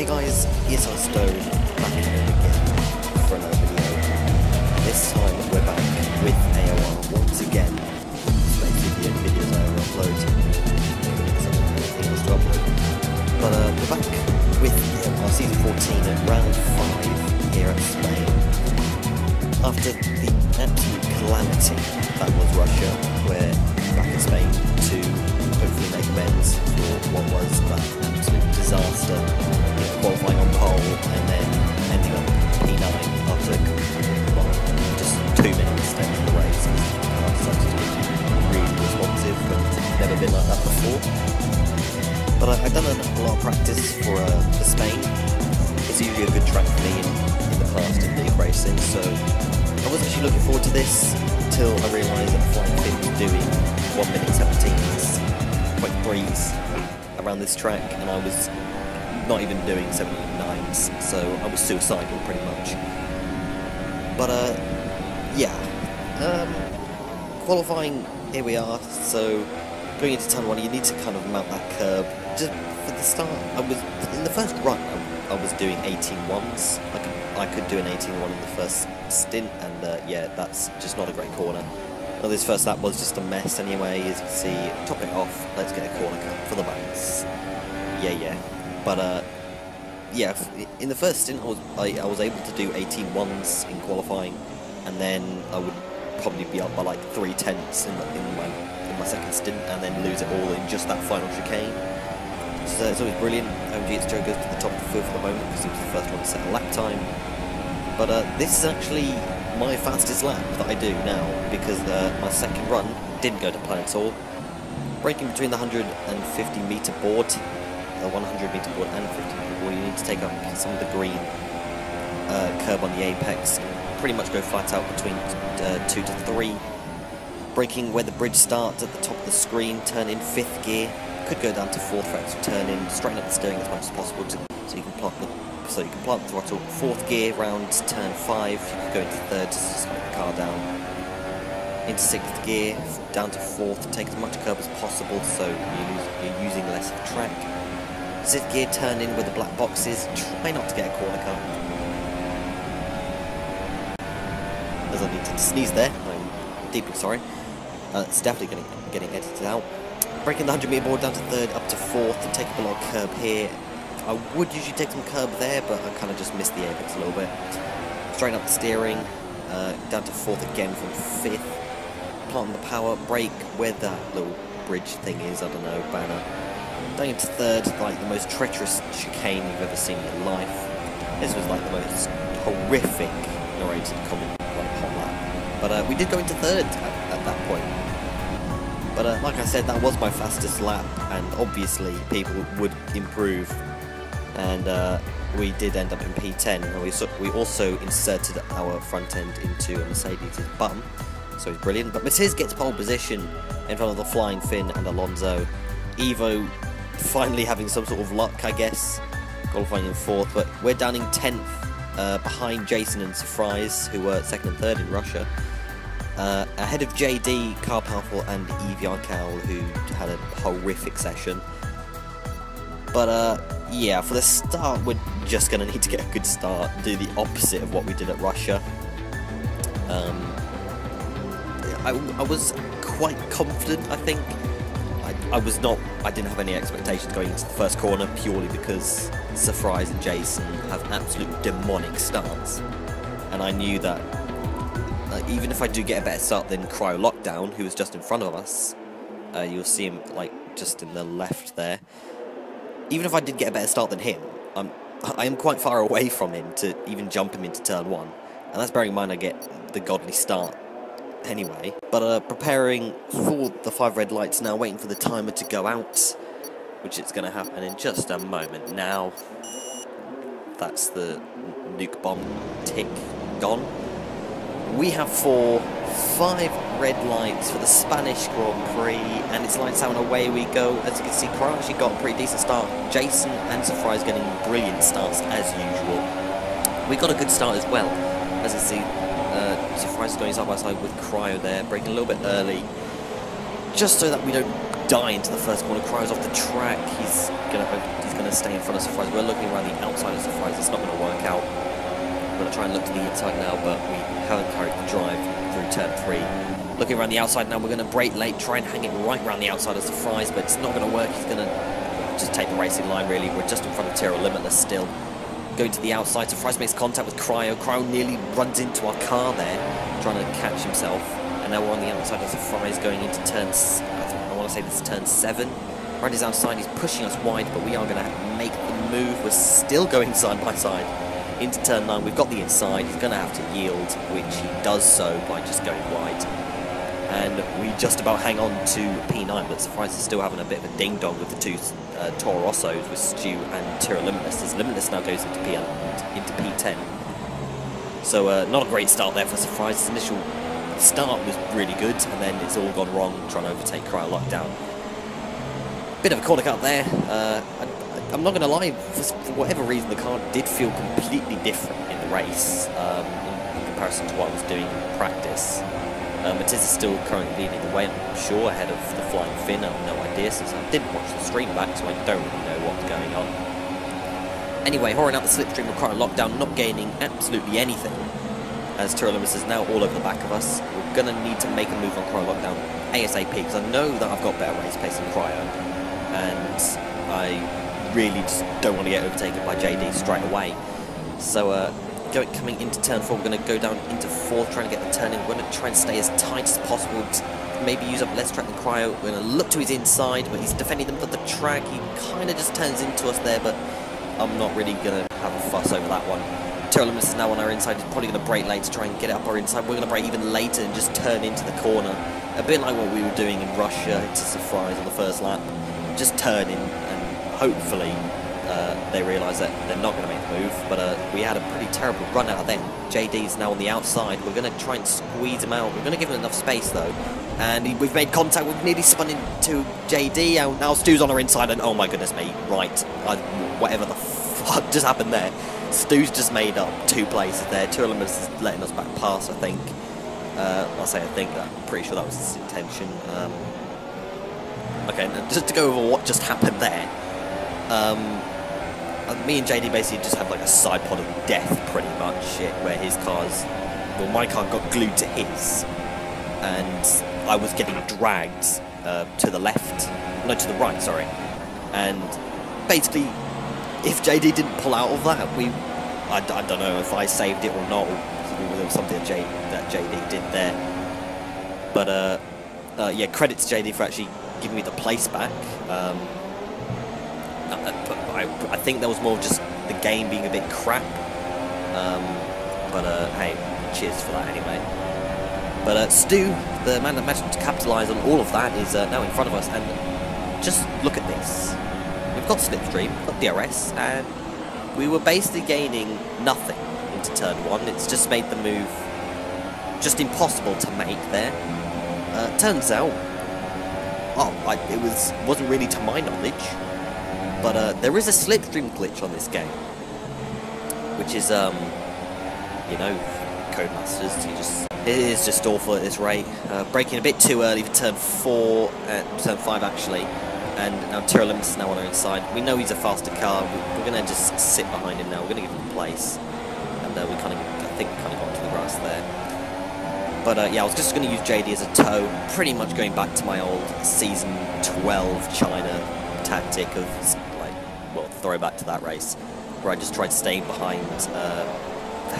Hey guys, it's Stone back in here again for another video. This time we're back with AOR once again. Basically the videos I upload. Anything else to upload. But uh, we're back with AOR Season 14 at round 5 here at Spain. After the absolute calamity that was Russia, we're back in Spain to hopefully make amends for what was that absolute disaster qualifying on pole and then ending up P9 after well, just two minutes into the race. Car decided to really responsive, but never been like that before. But I, I've done a, lot of practice for, uh, for Spain. It's usually a good track for me in, in the past in league racing, so I was actually looking forward to this until I realised that Flying was doing 1 minute 17 quite breeze around this track, and I was not even doing 79s, so I was suicidal pretty much. But, uh, yeah. Um, qualifying, here we are, so going into turn one, you need to kind of mount that curb. Just for the start, I was, in the first run, I, I was doing 18 ones. I could, I could do an 18 one in the first stint, and uh, yeah, that's just not a great corner. Well, this first lap was just a mess anyway, as you can see. Top it off, let's get a corner cut for the bounce. Yeah, yeah. But, uh, yeah, in the first stint, I was, I, I was able to do 18 ones in qualifying, and then I would probably be up by like three tenths in, in my in my second stint, and then lose it all in just that final chicane. So it's always brilliant. OG it's Joe goes to the top of the field for the moment because he was the first one to set a lap time. But uh, this is actually my fastest lap that I do now because uh, my second run didn't go to plan at all. Braking between the 150 meter board, the 100 meter board and 50 meter board, you need to take up some of the green uh, curb on the apex. Pretty much go flat out between uh, two to three. Braking where the bridge starts at the top of the screen, turn in fifth gear. Could go down to fourth extra turn in, straighten up the steering as much as possible to, so you can plant the so you can plant the throttle. Fourth gear round turn five, you could go into third to slow the car down. Into sixth gear, down to fourth, take as much curb as possible so you're using less of track. Sixth gear, turn in where the black box is, try not to get a corner cut. As I need to sneeze there, I'm deeply sorry. Uh, it's definitely getting, getting edited out. Braking the 100 meter board down to third, up to fourth, and taking a lot of curb here. I would usually take some curb there, but I kind of just missed the apex a little bit. Straighten up the steering, uh, down to fourth again from fifth. Planting the power, brake where that little bridge thing is, I don't know, banner. Down into third, like the most treacherous chicane you've ever seen in your life. This was like the most horrific narrated comment like hot lap. But uh, we did go into third at, at that point. But uh, like I said, that was my fastest lap, and obviously people would improve and uh, we did end up in P10. And we, so, we also inserted our front end into a Mercedes' bum, so it's brilliant. But Mercedes gets pole position in front of the Flying Finn and Alonso. Evo finally having some sort of luck, I guess, qualifying in fourth. But we're down in 10th uh, behind Jason and Surprise, who were second and third in Russia. Uh, ahead of JD, Car Powerful, and Eve Yarkow, who had a horrific session. But uh, yeah, for the start, we're just going to need to get a good start, do the opposite of what we did at Russia. Um, I, I was quite confident, I think. I, was not, I didn't have any expectations going into the first corner purely because Surprise and Jason have absolute demonic starts. And I knew that uh, even if I do get a better start than Cryo Lockdown, who was just in front of us, uh, you'll see him like just in the left there even if I did get a better start than him, I'm, I am quite far away from him to even jump him into turn one. And that's bearing in mind I get the godly start anyway. But uh, preparing for the five red lights now, waiting for the timer to go out, which is going to happen in just a moment now. That's the nuke bomb tick gone. We have four, five red lights for the Spanish Grand Prix, and it's lights out and away we go. As you can see, Crow actually got a pretty decent start. Jason and Surprise getting brilliant starts as usual. We got a good start as well. As you see, Surprise is going side by side with Cryo there, braking a little bit early, just so that we don't die into the first corner. Cryo's off the track. He's gonna he's gonna stay in front of Surprise. We're looking around the outside of Surprise. It's not gonna work out. We're gonna try and look to the inside now, but we haven't carried the drive through turn three. Looking around the outside now, we're gonna brake late, try and hang it right around the outside of Surprise, but it's not gonna work. He's gonna just take the racing line really. We're just in front of Tyrrell Limitless still. Going to the outside, So Surprise makes contact with Cryo. Cryo nearly runs into our car there, trying to catch himself. And now we're on the outside of Surprise going into turns want to say this is turn 7. Randy's outside, he's pushing us wide, but we are going to make the move. We're still going side by side into turn 9. We've got the inside, he's going to have to yield, which he does so by just going wide. And we just about hang on to P9, but Surprise is still having a bit of a ding-dong with the two uh, with Stu and Tyrrell Limitless, as Limitless now goes into, P into P10. So uh, not a great start there for Surprise. Initial start was really good, and then it's all gone wrong trying to overtake Cryo Lockdown. Bit of a corner cut there. Uh, I, am not going to lie, for, for, whatever reason, the car did feel completely different in the race um, in, in, comparison to what I was doing in practice. Um, is still currently leading the way, I'm sure, ahead of the Flying Finn. I have no idea since I didn't watch the stream back, so I don't really know what's going on. Anyway, horring out the slipstream of Cryo Lockdown, not gaining absolutely anything as Tyrannosaurus is now all over the back of us. We're going to need to make a move on Cryo Lockdown ASAP because I know that I've got better race pace than Cryo and I really just don't want to get overtaken by JD straight away. So uh, going, coming into turn 4, we're going to go down into four, trying to get the turn in. We're going to try and stay as tight as possible maybe use up less track than Cryo. We're going to look to his inside, but he's defending them for the track. He kind of just turns into us there, but I'm not really going to have a fuss over that one. Terralimus is now on our inside. He's probably going to brake late to try and get up our inside. We're going to brake even later and just turn into the corner. A bit like what we were doing in Russia to surprise on the first lap. Just turn in and hopefully they realise that they're not going to make the move. But uh, we had a pretty terrible run out of them. JD's now on the outside. We're going to try and squeeze him out. We're going to give him enough space though. And we've made contact. We've nearly spun into JD. Now Stu's on our inside. And oh my goodness me. Right. I, whatever the fuck just happened there. Stu's just made up two places there. Two elements is letting us back pass, I think. Uh, I'll say I think, I'm pretty sure that was his intention. Um, okay, just to go over what just happened there. Um, uh, me and JD basically just have like a side pod of death, pretty much, where his car's, well, my car got glued to his, and I was getting dragged uh, to the left, no, to the right, sorry, and basically if JD didn't pull out of that, we, I, I don't know if I saved it or not. There was something that, that JD did there. But uh, uh, yeah, credit to JD for actually giving me the place back. Um, uh, uh, I, think that was more just the game being a bit crap. Um, but uh, hey, cheers for that anyway. But uh, Stu, the man that managed to capitalise on all of that, is uh, now in front of us, and just look at this We've got Slipstream, got DRS, and we were basically gaining nothing into turn one. It's just made the move just impossible to make there. Uh, turns out, oh, I, it was wasn't really to my knowledge, but uh, there is a slipstream glitch on this game, which is, um, you know, Codemasters. You just it is just awful at this rate. Uh, braking a bit too early for turn four, uh, turn five actually and now Tyrrell is now on our inside. We know he's a faster car. We're going to just sit behind him now. We're going to give him place. And uh, we kind of, I think, kind of got to the grass there. But uh, yeah, I was just going to use JD as a tow, pretty much going back to my old season 12 China tactic of like, well, throwback to that race, where I just tried staying behind uh,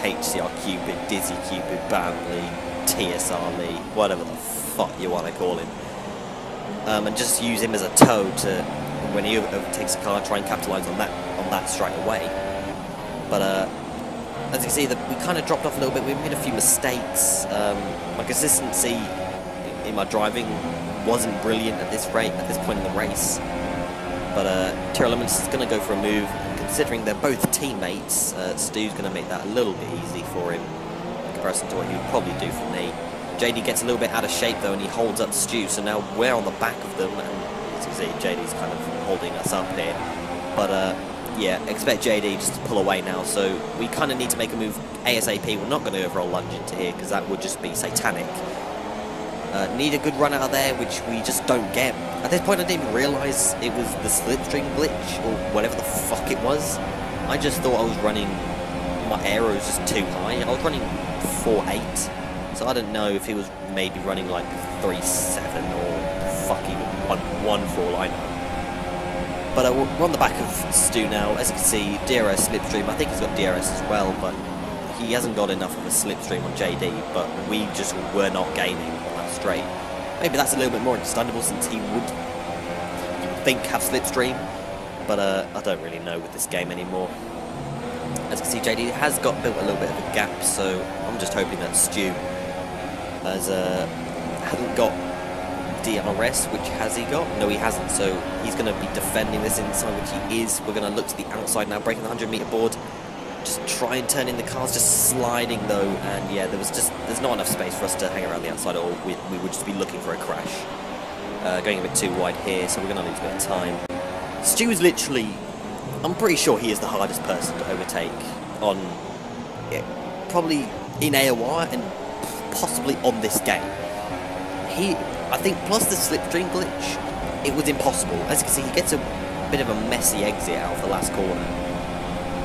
HCR Cupid, Dizzy Cupid, Bamley, TSR Lee, whatever the fuck you want to call him um, and just use him as a tow to, when he overtakes a car, try and capitalise on that on that straight away. But uh, as you can see, the, we kind of dropped off a little bit. We made a few mistakes. Um, my consistency in my driving wasn't brilliant at this rate, at this point in the race. But uh, Tyrrell is going to go for a move. Considering they're both teammates, uh, Stu's going to make that a little bit easy for him in comparison to what he would probably do for me. JD gets a little bit out of shape though and he holds up Stu, so now we're on the back of them and as you see JD's kind of holding us up here. But uh, yeah, expect JD just to pull away now, so we kind of need to make a move ASAP. We're not going to overall lunge into here because that would just be satanic. Uh, need a good run out of there, which we just don't get. At this point, I didn't even realise it was the slipstream glitch, or whatever the fuck it was. I just thought I was running, my aero's just too high. I was running 4.8, so I didn't know if he was maybe running like 3.7 or fucking 1.1 for all I know. But uh, we're on the back of Stu now. As you can see, DRS slipstream. I think he's got DRS as well, but he hasn't got enough of a slipstream on JD. But we just were not gaining straight. Maybe that's a little bit more understandable since he would think have slipstream, but uh, I don't really know with this game anymore. As you can see, JD has got built a little bit of a gap, so I'm just hoping that Stu has uh, hasn't got DRS, which has he got? No, he hasn't. So he's going to be defending this inside, which he is. We're going to look to the outside now, braking the 100 meter board just try and turn in the cars, just sliding though, and yeah, there was just, there's not enough space for us to hang around the outside all. We, we would just be looking for a crash. Uh, going a bit too wide here, so we're going to lose a bit of time. Stu is literally, I'm pretty sure he is the hardest person to overtake on, yeah, probably in AOR and possibly on this game. He, I think, plus the slipstream glitch, it was impossible. As you can see, he gets a bit of a messy exit out of the last corner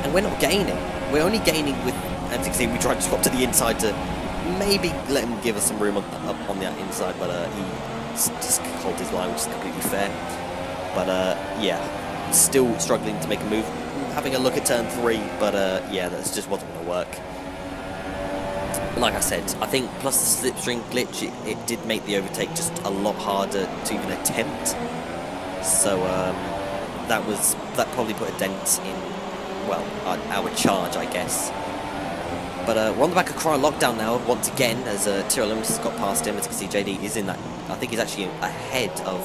and we're not gaining. We're only gaining with, as you can see, we tried to swap to the inside to maybe let him give us some room up on the inside, but uh, he just held his line, which is completely fair. But uh, yeah, still struggling to make a move. Having a look at turn three, but uh, yeah, that just wasn't going to work. Like I said, I think plus the slipstream glitch, it, it, did make the overtake just a lot harder to even attempt. So um, that was that probably put a dent in well, our, our charge, I guess. But uh, we're on the back of Cryo Lockdown now, once again, as uh, Tyrolemus has got past him. As you can see, JD is in that. I think he's actually ahead of.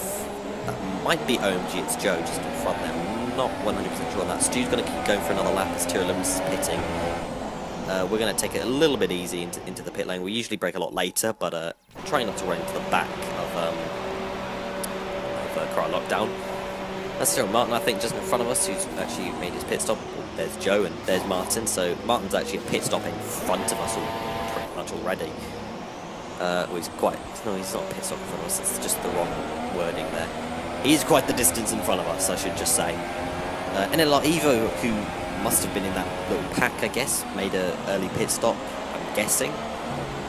That might be OMG, it's Joe just in front there. Not 100% sure on that. Stu's going to keep going for another lap as Tyrolemus is pitting. Uh, we're going to take it a little bit easy into, into, the pit lane. We usually brake a lot later, but uh, not to run into the back of, um, of uh, Cryo Lockdown. That's still Martin, I think, just in front of us, who's actually made his pit stop there's Joe and there's Martin. So Martin's actually a pit stop in front of us all, pretty much already. Uh, well, he's quite, no, he's not a pit stop in front of us, it's just the wrong wording there. He's quite the distance in front of us, I should just say. Uh, NLR Evo, who must have been in that little pack, I guess, made an early pit stop, I'm guessing.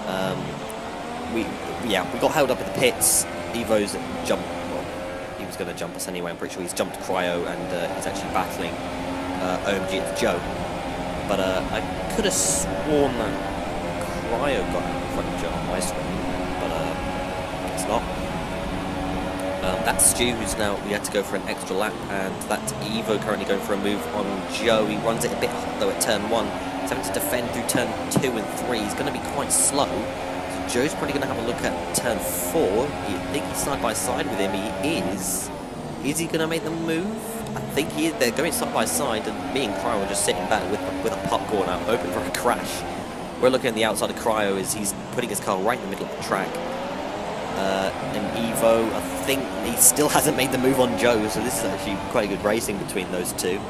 Um, we, yeah, we got held up in the pits. Evo's jumped, well, he was going to jump us anyway, I'm pretty sure he's jumped Cryo and uh, he's actually battling uh, OMG, it's Joe. But uh, I could have sworn that Cryo got of Joe on my screen, but uh, it's not. Um, that's Stu, who's now, we had to go for an extra lap, and that's Evo currently going for a move on Joe. He runs it a bit hot, though, at turn one. He's having to defend through turn two and three. He's going to be quite slow. So Joe's probably going to have a look at turn four. You think he's side by side with him. He is. Is he going to make the move? I think he, they're going side by side, and me and Cryo are just sitting back with, with a popcorn out, hoping for a crash. We're looking at the outside of Cryo as he's putting his car right in the middle of the track. Uh, and Evo, I think he still hasn't made the move on Joe, so this is actually quite a good racing between those two.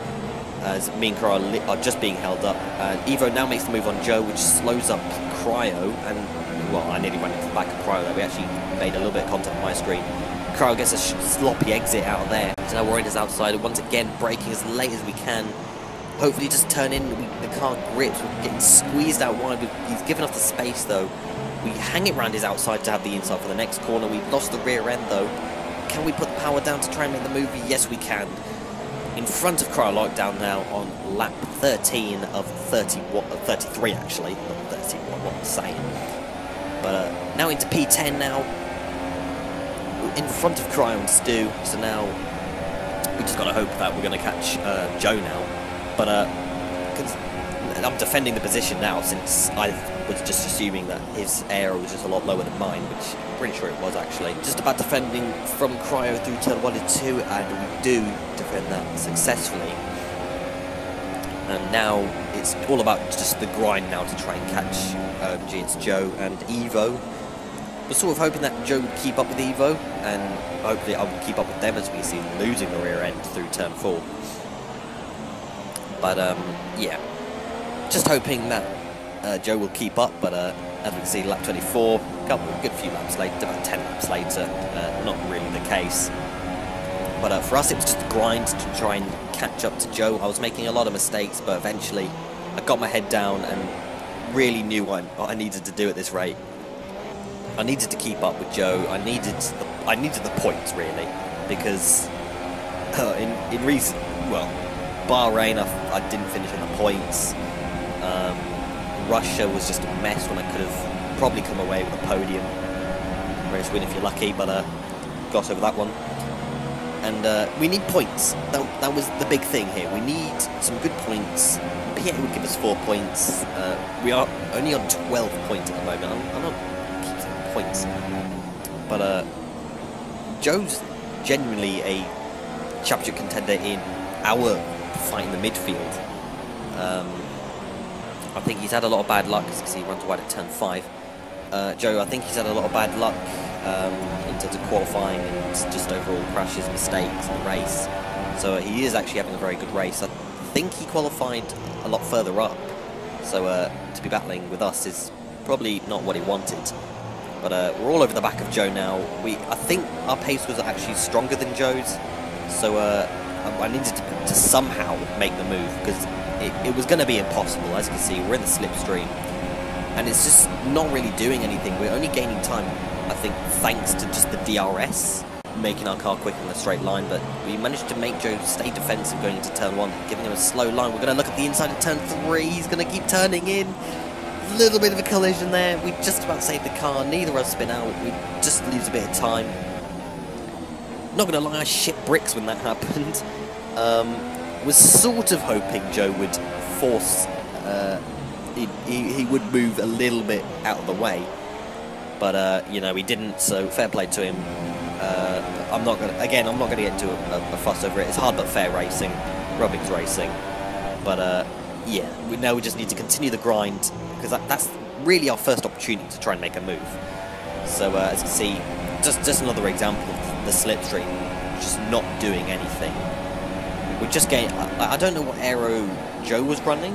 As me and Cryo are just being held up. Uh, Evo now makes the move on Joe, which slows up Cryo, and, well, I nearly went into the back of Cryo there. We actually made a little bit of contact on my screen. Cryo gets a sloppy exit out of there. So now we're in his outside, once again braking as late as we can. Hopefully just turn in, we, the car grips, we're getting squeezed out wide. He's given us the space though. We hang it around his outside to have the inside for the next corner. We've lost the rear end though. Can we put the power down to try and make the move? Yes, we can. In front of Cryo Lockdown now on lap 13 of 30, 33 actually, not 31, what I'm saying. But uh, now into P10 now in front of Cryo and Stu, so now we just got to hope that we're going to catch uh, Joe now. But uh, I'm defending the position now since I was just assuming that his air was just a lot lower than mine, which I'm pretty sure it was actually. Just about defending from Cryo through turn 1 and 2, and we do defend that successfully. And now it's all about just the grind now to try and catch um, Joe and Evo was sort of hoping that Joe would keep up with Evo, and hopefully I would keep up with them as we see them losing the rear end through turn four. But um, yeah, just hoping that uh, Joe will keep up, but uh, as we can see, lap 24, a couple, a good few laps later, about 10 laps later, uh, not really the case. But uh, for us, it was just a grind to try and catch up to Joe. I was making a lot of mistakes, but eventually I got my head down and really knew what I needed to do at this rate. I needed to keep up with Joe. I needed the, I needed the points really because uh, in in recent well Bahrain I, I didn't finish on the points. Um, Russia was just a mess when I could have probably come away with a podium. Race win if you're lucky, but uh, got over that one. And uh, we need points. That, that was the big thing here. We need some good points. P8 would give us four points. Uh, we are only on 12 points at the moment. I'm, I'm not points. But uh, Joe's genuinely a championship contender in our fight in the midfield. Um, I think he's had a lot of bad luck because he runs wide at turn 5. Uh, Joe, I think he's had a lot of bad luck um, in terms of qualifying and just overall crashes, mistakes in the race. So uh, he is actually having a very good race. I think he qualified a lot further up. So uh, to be battling with us is probably not what he wanted. But uh, we're all over the back of Joe now. We, I think our pace was actually stronger than Joe's. So uh, I needed to, to, somehow make the move because it, it was going to be impossible. As you can see, we're in the slipstream. And it's just not really doing anything. We're only gaining time, I think, thanks to just the DRS making our car quicker in a straight line, but we managed to make Joe stay defensive going into turn one, giving him a slow line. We're going to look at the inside of turn three. He's going to keep turning in. Little bit of a collision there. We just about saved the car. Neither of us spin out. We just lose a bit of time. Not going to lie, I shit bricks when that happened. Um, was sort of hoping Joe would force, uh, he, he, he, would move a little bit out of the way. But, uh, you know, he didn't, so fair play to him. Uh, I'm not going to, again, I'm not going to get into a, a, fuss over it. It's hard but fair racing, Rubbings racing. But, uh, yeah, we now we just need to continue the grind, because that, that's really our first opportunity to try and make a move. So, uh, as you can see, just, just another example of the slipstream just not doing anything We're just getting. I, I, don't know what aero Joe was running.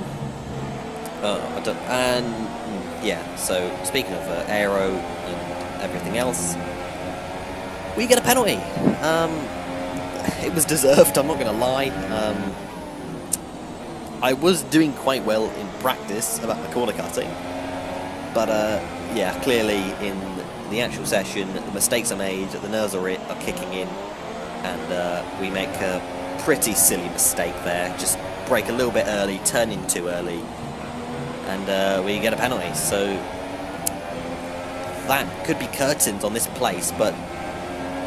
Uh, I don't. And hmm, yeah. So speaking of uh, aero and everything else, we get a penalty. Um, it was deserved. I'm not going to lie. Um, I was doing quite well in practice about the corner cutting, but uh, yeah, clearly in the actual session, the mistakes are made, the nerves are, are kicking in, and uh, we make a pretty silly mistake there. Just brake a little bit early, turn in too early, and uh, we get a penalty. So that could be curtains on this place, but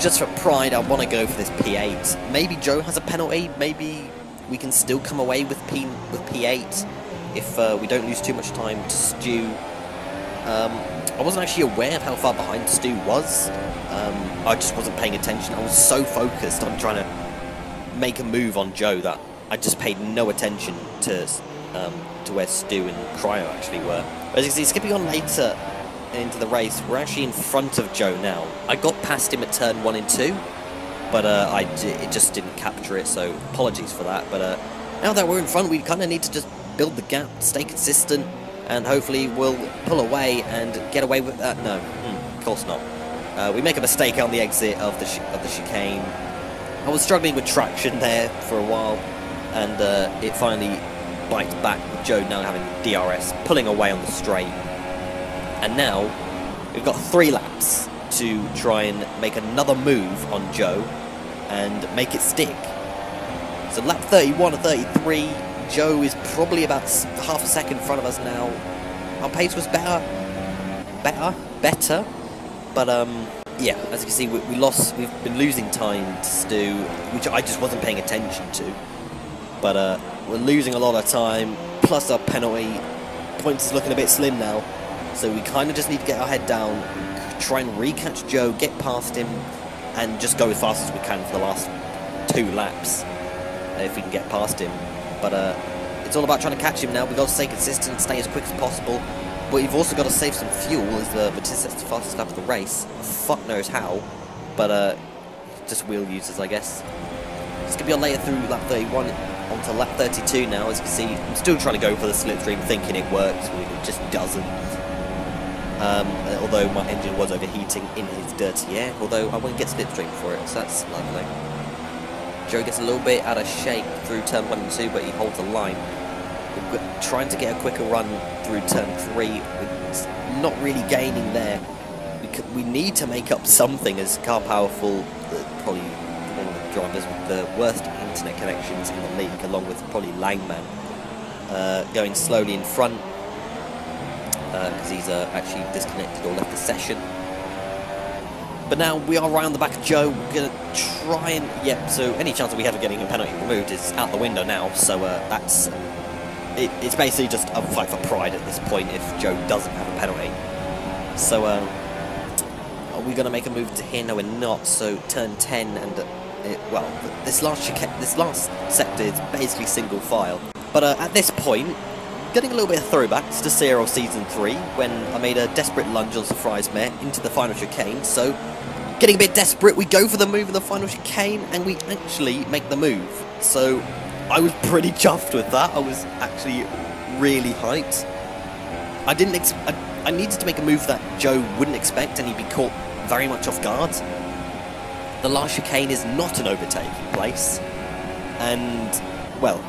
just for pride, I want to go for this P8. Maybe Joe has a penalty. Maybe we can still come away with P with P8 if uh, we don't lose too much time to Stu. Um, I wasn't actually aware of how far behind Stu was. Um, I just wasn't paying attention. I was so focused on trying to make a move on Joe that I just paid no attention to um, to where Stu and Cryo actually were. As you can see, skipping on later into the race, we're actually in front of Joe now. I got past him at turn one and two, but uh, I it just didn't capture it, so apologies for that. But uh, now that we're in front, we kind of need to just build the gap, stay consistent, and hopefully we'll pull away and get away with that. No, mm, of course not. Uh, we make a mistake on the exit of the of the chicane. I was struggling with traction there for a while, and uh, it finally bites back with Joe now having DRS, pulling away on the straight. And now, we've got three laps to try and make another move on Joe and make it stick. So lap 31 and 33, Joe is probably about half a second in front of us now. Our pace was better, better, better, but um, yeah, as you can see, we, we, lost. We've been losing time to Stu, which I just wasn't paying attention to. But uh, we're losing a lot of time. Plus our penalty points is looking a bit slim now. So we kind of just need to get our head down, try and recatch Joe, get past him, and just go as fast as we can for the last two laps, if we can get past him. But uh, it's all about trying to catch him now. We've got to stay consistent, stay as quick as possible. But you've also got to save some fuel as the Bautista's the fastest lap of the race. Fuck knows how, but uh, just wheel users, I guess. It's going to be on later through lap 31 onto lap 32 now. As you can see, I'm still trying to go for the slipstream, thinking it works, but it just doesn't. Um, although my engine was overheating in his dirty air, although I won't get slipstream for it, so that's lovely. Joe gets a little bit out of shape through turn 1 and 2, but he holds the line. We're trying to get a quicker run through turn 3, we're not really gaining there. We, we need to make up something as car powerful, uh, probably one of the drivers with the worst internet connections in the league, along with probably Langman, uh, going slowly in front because uh, he's uh, actually disconnected or left the session. But now we are around the back of Joe. We're going to try and... Yeah, so any chance that we have of getting a penalty removed is out the window now. So uh, that's... It, it's basically just a fight for pride at this point if Joe doesn't have a penalty. So uh, are we going to make a move to here? No, we're not. So turn 10 and... Uh, it, well, this last, this last sector is basically single file. But uh, at this point, getting a little bit of throwbacks to Zero Season 3 when I made a desperate lunge on Surprise Mare into the final chicane. So Getting a bit desperate, we go for the move in the final chicane, and we actually make the move. So I was pretty chuffed with that. I was actually really hyped. I didn't. I, I needed to make a move that Joe wouldn't expect, and he'd be caught very much off guard. The last chicane is not an overtaking place, and well,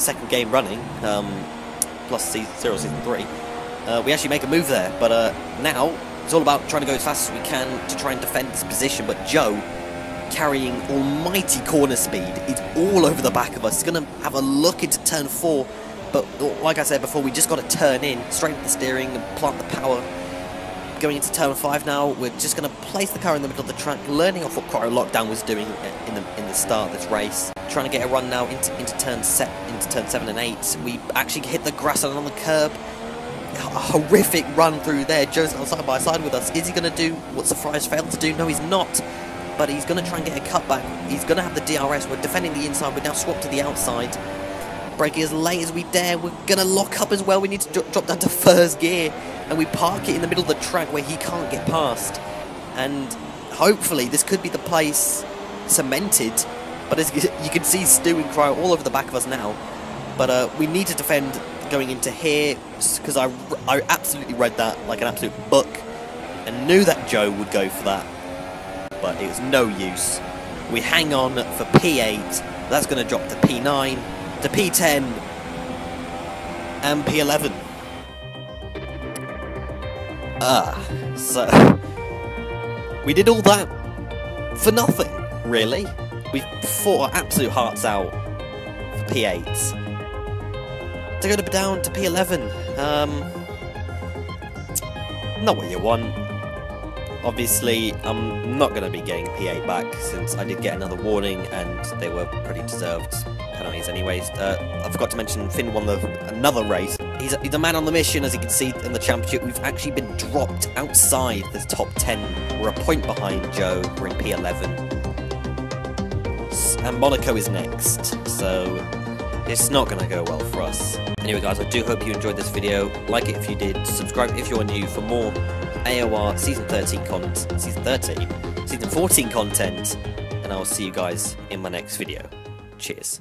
second game running, um, plus zero season three, uh, we actually make a move there. But uh, now it's all about trying to go as fast as we can to try and defend this position, but Joe, carrying almighty corner speed, is all over the back of us. He's going to have a look into turn four, but like I said before, we just got to turn in, straighten the steering and plant the power. Going into turn five now, we're just going to place the car in the middle of the track, learning off what Cryo Lockdown was doing in the in the start of this race. Trying to get a run now into, into turn set into turn seven and eight. We actually hit the grass on the curb a horrific run through there. Joe's side by side with us. Is he going to do what Surprise failed to do? No, he's not. But he's going to try and get a cutback. He's going to have the DRS. We're defending the inside. We're now swapped to the outside. Braking as late as we dare. We're going to lock up as well. We need to drop down to first gear. And we park it in the middle of the track where he can't get past. And hopefully this could be the place cemented. But as you can see Stu and Cryo all over the back of us now. But uh, we need to defend going into here because I, I absolutely read that like an absolute book and knew that Joe would go for that, but it was no use. We hang on for P8, that's going to drop to P9, to P10, and P11. Ah, so we did all that for nothing, really. We fought our absolute hearts out for P8 to go down to P11. Um, not what you want. Obviously, I'm not going to be getting P8 back since I did get another warning and they were pretty deserved penalties anyways. Uh, I forgot to mention Finn won the, another race. He's he's a man on the mission, as you can see in the championship. We've actually been dropped outside the top 10. We're a point behind Joe. We're in P11. And Monaco is next, so it's not going to go well for us. Anyway guys, I do hope you enjoyed this video. Like it if you did, subscribe if you're new for more AOR Season 13 content, Season 13? Season 14 content, and I will see you guys in my next video. Cheers.